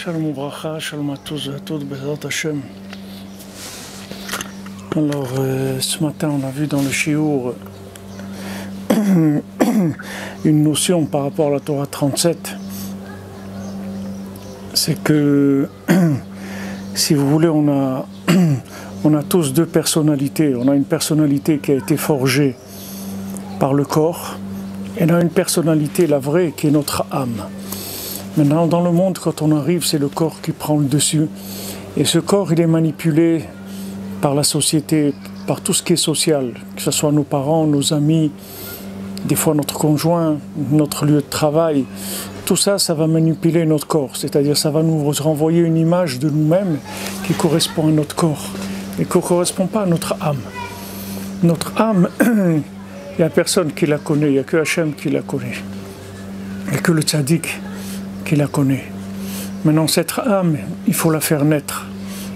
Shalom Ouvracha, Shalom à tous à Hashem. Alors, euh, ce matin, on a vu dans le Shiur une notion par rapport à la Torah 37. C'est que, si vous voulez, on a, on a tous deux personnalités. On a une personnalité qui a été forgée par le corps, et on a une personnalité, la vraie, qui est notre âme. Maintenant, dans le monde, quand on arrive, c'est le corps qui prend le dessus. Et ce corps, il est manipulé par la société, par tout ce qui est social, que ce soit nos parents, nos amis, des fois notre conjoint, notre lieu de travail. Tout ça, ça va manipuler notre corps, c'est-à-dire ça va nous renvoyer une image de nous-mêmes qui correspond à notre corps et qui ne correspond pas à notre âme. Notre âme, il n'y a personne qui la connaît, il n'y a que Hachem qui la connaît. Et que le tzaddik, qui la connaît. Maintenant, cette âme, il faut la faire naître.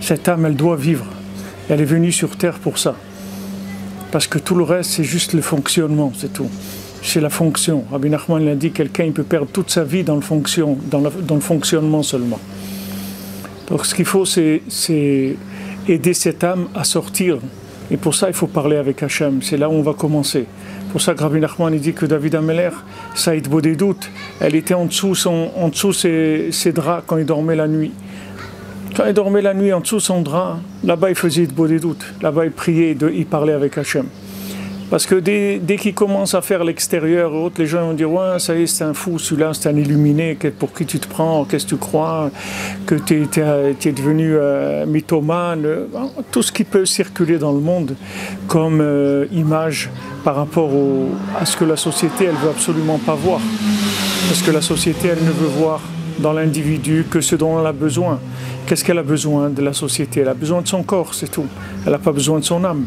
Cette âme, elle doit vivre. Elle est venue sur terre pour ça. Parce que tout le reste, c'est juste le fonctionnement, c'est tout. C'est la fonction. Rabbi Nachman l'a dit, quelqu'un il peut perdre toute sa vie dans le, fonction, dans, dans le fonctionnement seulement. Donc ce qu'il faut, c'est aider cette âme à sortir. Et pour ça, il faut parler avec Hachem. C'est là où on va commencer pour ça Rabbi Nachman dit que David Ameler, Saïd Bodedout, elle était en dessous, son, en dessous ses, draps quand il dormait la nuit. Quand il dormait la nuit en dessous son drap, là-bas il faisait Bodedout, là-bas il priait, il parlait avec Hachem. Parce que dès, qu'il commence à faire l'extérieur, les gens vont dire Ouais, ça y est, c'est un fou, celui-là, c'est un illuminé, pour qui tu te prends, qu'est-ce que tu crois, que tu es, devenu euh, mythomane. Tout ce qui peut circuler dans le monde comme euh, image par rapport à ce que la société, elle veut absolument pas voir. Parce que la société, elle ne veut voir dans l'individu que ce dont elle a besoin. Qu'est-ce qu'elle a besoin de la société? Elle a besoin de son corps, c'est tout. Elle n'a pas besoin de son âme.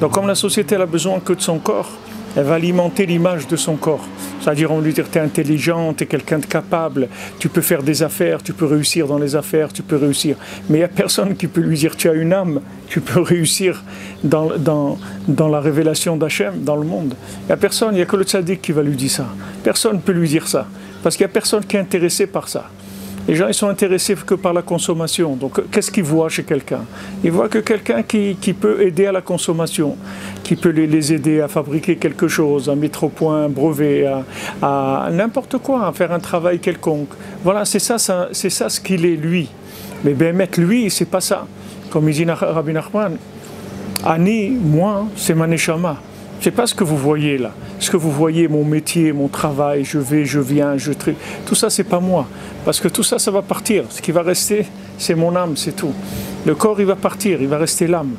Donc comme la société a besoin que de son corps, elle va alimenter l'image de son corps. C'est-à-dire on lui dit tu es intelligent, tu es quelqu'un de capable, tu peux faire des affaires, tu peux réussir dans les affaires, tu peux réussir. Mais il n'y a personne qui peut lui dire tu as une âme, tu peux réussir dans, dans, dans la révélation d'Hachem, dans le monde. Il n'y a personne, il n'y a que le tzaddik qui va lui dire ça. Personne ne peut lui dire ça. Parce qu'il n'y a personne qui est intéressé par ça. Les gens ils sont intéressés que par la consommation. Donc qu'est-ce qu'ils voient chez quelqu'un? Ils voient que quelqu'un qui, qui, peut aider à la consommation, qui peut les, aider à fabriquer quelque chose, à mettre au point un brevet, à, n'importe quoi, à faire un travail quelconque. Voilà, c'est ça, c'est ça ce qu'il est lui. Mais mettre lui, c'est pas ça. Comme il dit Rabbi Nachman, Ani, moi, c'est ma neshama. C'est pas ce que vous voyez là. Ce que vous voyez, mon métier, mon travail, je vais, je viens, je. Tout ça, c'est pas moi. Parce que tout ça, ça va partir. Ce qui va rester, c'est mon âme, c'est tout. Le corps, il va partir, il va rester l'âme.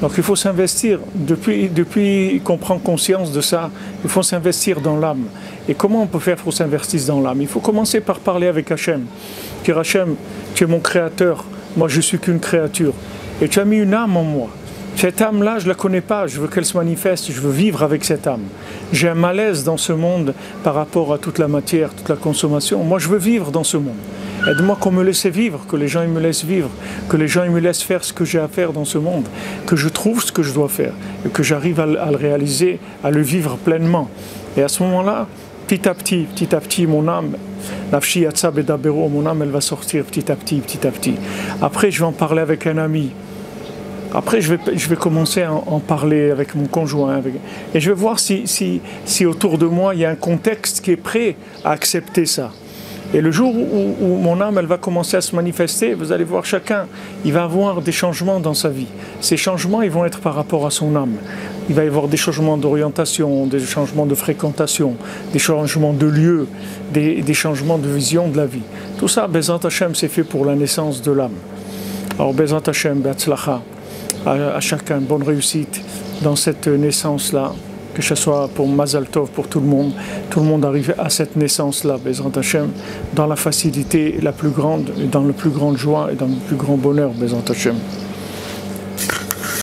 Donc il faut s'investir. Depuis, depuis qu'on prend conscience de ça, il faut s'investir dans l'âme. Et comment on peut faire pour s'investir dans l'âme? Il faut commencer par parler avec Hachem. Dire Hachem, tu es mon créateur, moi je suis qu'une créature. Et tu as mis une âme en moi. Cette âme-là, je ne la connais pas, je veux qu'elle se manifeste, je veux vivre avec cette âme. J'ai un malaise dans ce monde par rapport à toute la matière, toute la consommation. Moi, je veux vivre dans ce monde. Aide-moi qu'on me laisse vivre, que les gens ils me laissent vivre, que les gens ils me laissent faire ce que j'ai à faire dans ce monde, que je trouve ce que je dois faire, et que j'arrive à, le réaliser, à le vivre pleinement. Et à ce moment-là, petit à petit, petit à petit, mon âme, mon âme, elle va sortir petit à petit, petit à petit. Après, je vais en parler avec un ami. Après, je vais, commencer à en parler avec mon conjoint. et je vais voir si, autour de moi, il y a un contexte qui est prêt à accepter ça. Et le jour où, mon âme elle va commencer à se manifester, vous allez voir chacun, il va avoir des changements dans sa vie. Ces changements, ils vont être par rapport à son âme. Il va y avoir des changements d'orientation, des changements de fréquentation, des changements de lieu, des, changements de vision de la vie. Tout ça, Bezant Hashem, c'est fait pour la naissance de l'âme. Alors, Bezant Hashem, Beatzlacha, à, chacun, bonne réussite dans cette naissance-là. Que ce soit pour Mazal Tov, pour tout le monde, tout le monde arrive à cette naissance-là, Bezrat Hashem, dans la facilité la plus grande, dans la plus grande joie et dans le plus grand bonheur, Bezrat Hashem.